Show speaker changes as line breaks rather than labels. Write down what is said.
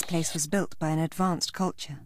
This place was built by an advanced culture.